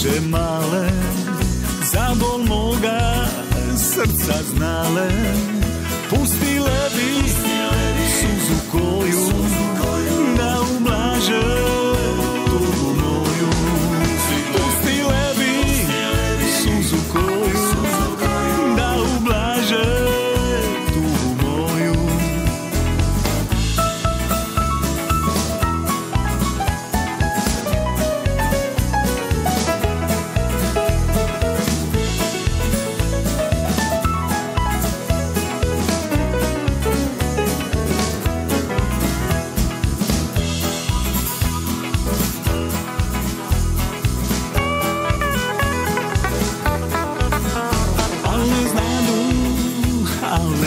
że male Zabol moga srca znale. Pustile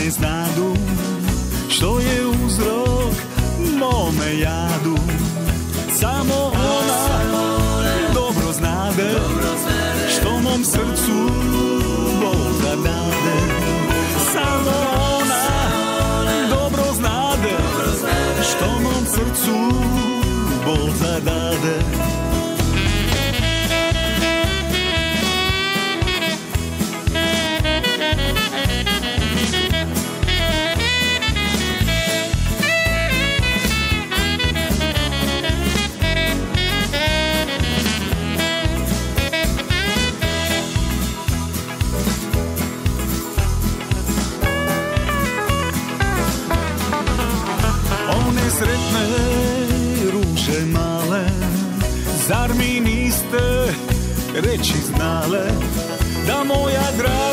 ne znadu Što je uzrok mome jadu. Samo ona dobro znade Što mom srcu bol zadade Samo ona dobro znade Što mom srcu bol zadade sretne ruže male Zar mi niste reći znale Da moja draga